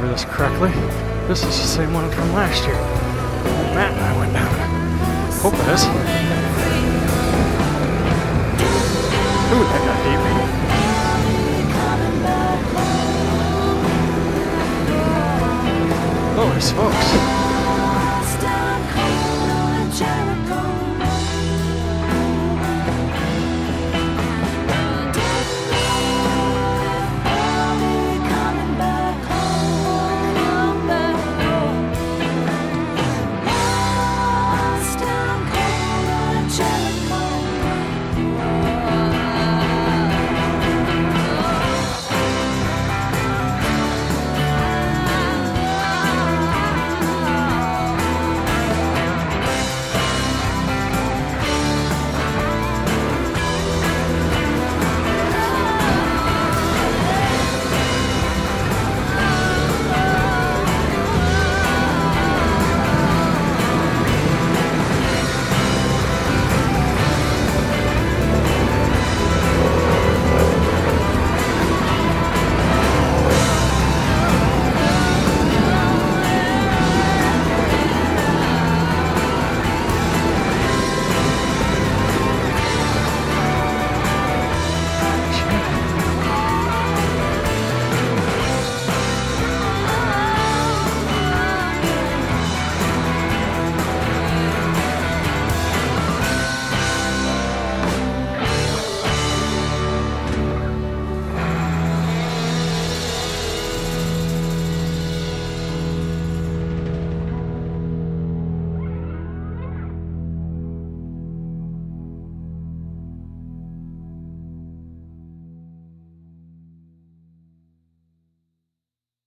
remember this correctly, this is the same one from last year. Matt and I went down. Hope it is. Ooh, that got deep. Oh, Holy smokes.